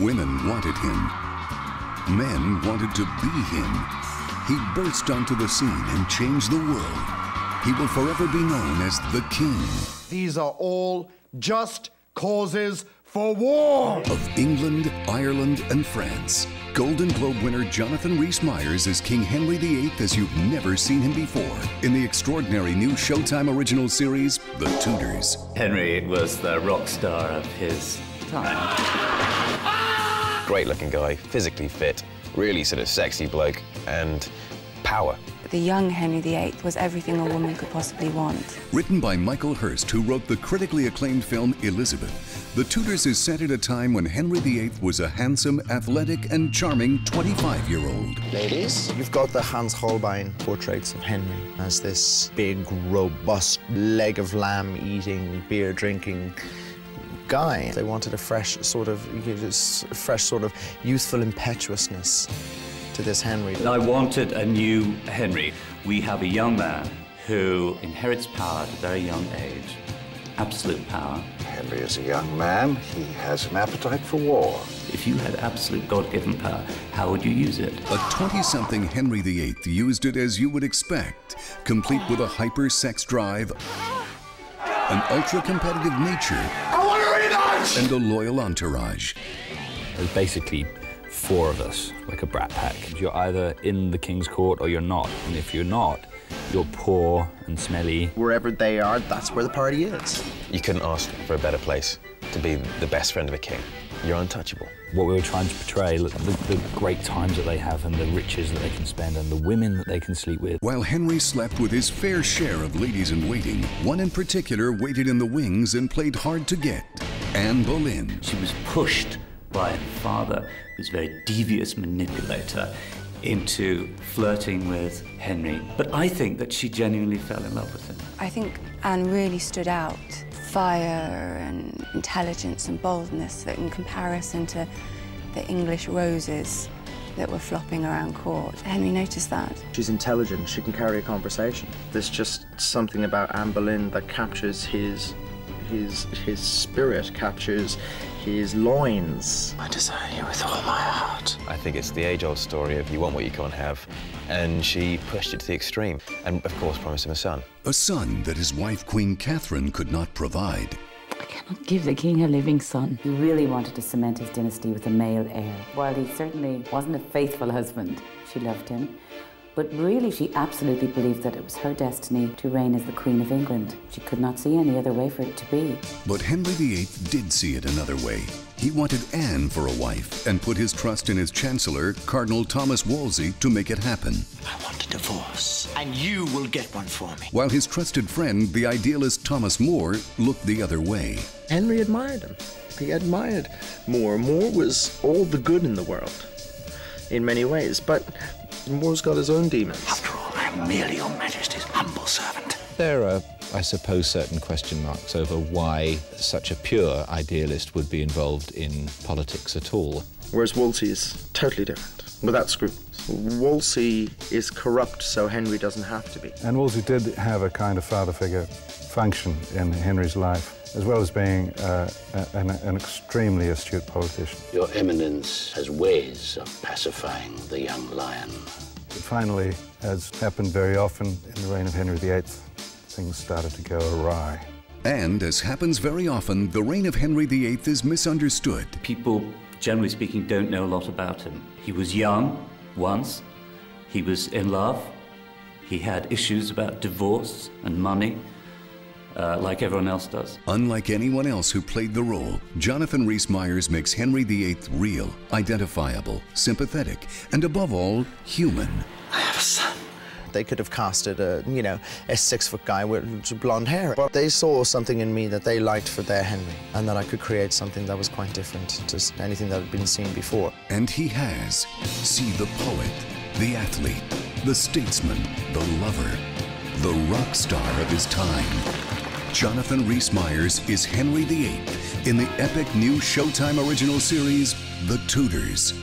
Women wanted him. Men wanted to be him. He burst onto the scene and changed the world. He will forever be known as the King. These are all just causes for war. Of England, Ireland, and France. Golden Globe winner Jonathan Rhys Meyers is King Henry VIII as you've never seen him before in the extraordinary new Showtime original series, The Tudors. Henry was the rock star of his time. Ah! Great looking guy, physically fit, really sort of sexy bloke, and power. The young Henry VIII was everything a woman could possibly want. Written by Michael Hirst, who wrote the critically acclaimed film Elizabeth, The Tudors is set at a time when Henry VIII was a handsome, athletic, and charming 25 year old. Ladies, you've got the Hans Holbein portraits of Henry as this big, robust, leg of lamb eating, beer drinking guy. They wanted a fresh sort of, fresh sort of youthful impetuousness to this Henry. I wanted a new Henry. We have a young man who inherits power at a very young age, absolute power. Henry is a young man. He has an appetite for war. If you had absolute God-given power, how would you use it? A 20-something Henry VIII used it as you would expect, complete with a hyper-sex drive, an ultra-competitive nature, and a loyal entourage. There's basically four of us, like a brat pack. You're either in the king's court or you're not. And if you're not, you're poor and smelly. Wherever they are, that's where the party is. You couldn't ask for a better place to be the best friend of a king. You're untouchable. What we were trying to portray, the, the, great times that they have and the riches that they can spend and the women that they can sleep with. While Henry slept with his fair share of ladies in waiting, one in particular waited in the wings and played hard to get, Anne Boleyn. She was pushed by her father, who's a very devious manipulator, into flirting with Henry. But I think that she genuinely fell in love with him. I think Anne really stood out. Fire and intelligence and boldness that in comparison to the English roses that were flopping around court. Henry noticed that. She's intelligent, she can carry a conversation. There's just something about Anne Boleyn that captures his his his spirit, captures his loins. I desire you with all my heart. I think it's the age-old story of you want what you can't have, and she pushed it to the extreme, and of course promised him a son. A son that his wife Queen Catherine could not provide. I cannot give the king a living son. He really wanted to cement his dynasty with a male heir. While he certainly wasn't a faithful husband, she loved him. But really, she absolutely believed that it was her destiny to reign as the Queen of England. She could not see any other way for it to be. But Henry VIII did see it another way. He wanted Anne for a wife and put his trust in his chancellor, Cardinal Thomas Wolsey, to make it happen. I want a divorce, and you will get one for me. While his trusted friend, the idealist Thomas More, looked the other way. Henry admired him. He admired More. More was all the good in the world, in many ways, but More's got his own demons. After all, I am merely your Majesty's humble servant. There are, I suppose, certain question marks over why such a pure idealist would be involved in politics at all. Whereas Wolsey is totally different, without scruples. Wolsey is corrupt, so Henry doesn't have to be. And Wolsey did have a kind of father figure function in Henry's life as well as being uh, an, an, extremely astute politician. Your Eminence has ways of pacifying the young lion. But finally, as happened very often in the reign of Henry VIII, things started to go awry. And as happens very often, the reign of Henry VIII is misunderstood. People, generally speaking, don't know a lot about him. He was young once, he was in love, he had issues about divorce and money, uh, like everyone else does. Unlike anyone else who played the role, Jonathan Rhys Meyers makes Henry VIII real, identifiable, sympathetic, and above all, human. They could have casted a, you know, a six-foot guy with blonde hair. But they saw something in me that they liked for their Henry, and that I could create something that was quite different to anything that had been seen before. And he has. See the poet, the athlete, the statesman, the lover, the rock star of his time. Jonathan Rhys Meyers is Henry VIII in the epic new Showtime original series, The Tudors.